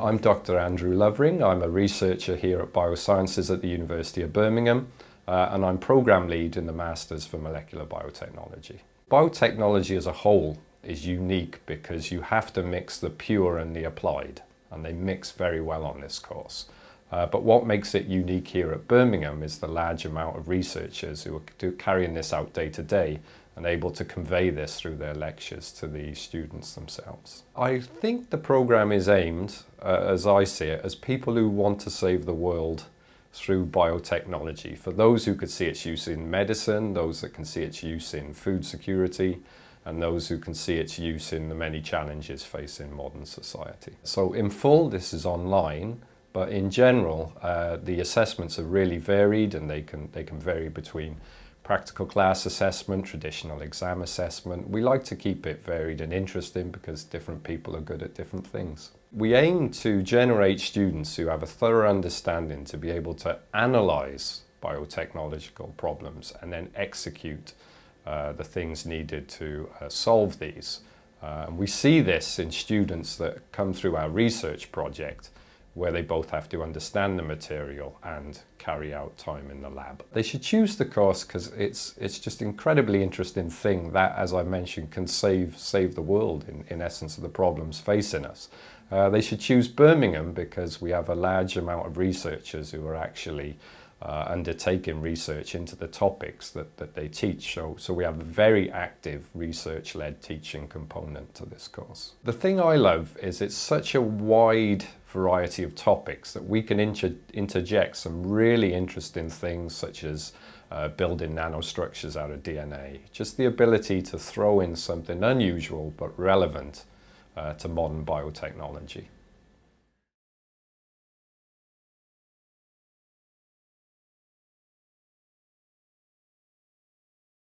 I'm Dr. Andrew Lovering. I'm a researcher here at Biosciences at the University of Birmingham uh, and I'm program lead in the Masters for Molecular Biotechnology. Biotechnology as a whole is unique because you have to mix the pure and the applied and they mix very well on this course. Uh, but what makes it unique here at Birmingham is the large amount of researchers who are carrying this out day to day and able to convey this through their lectures to the students themselves. I think the program is aimed, uh, as I see it, as people who want to save the world through biotechnology. For those who could see its use in medicine, those that can see its use in food security, and those who can see its use in the many challenges facing modern society. So in full, this is online, but in general, uh, the assessments are really varied and they can, they can vary between practical class assessment, traditional exam assessment. We like to keep it varied and interesting because different people are good at different things. We aim to generate students who have a thorough understanding to be able to analyze biotechnological problems and then execute uh, the things needed to uh, solve these. Uh, and we see this in students that come through our research project where they both have to understand the material and carry out time in the lab. They should choose the course because it's, it's just incredibly interesting thing that, as I mentioned, can save, save the world in, in essence of the problems facing us. Uh, they should choose Birmingham because we have a large amount of researchers who are actually uh, undertaking research into the topics that, that they teach. So, so we have a very active research-led teaching component to this course. The thing I love is it's such a wide variety of topics that we can inter interject some really interesting things such as uh, building nanostructures out of DNA. Just the ability to throw in something unusual but relevant uh, to modern biotechnology.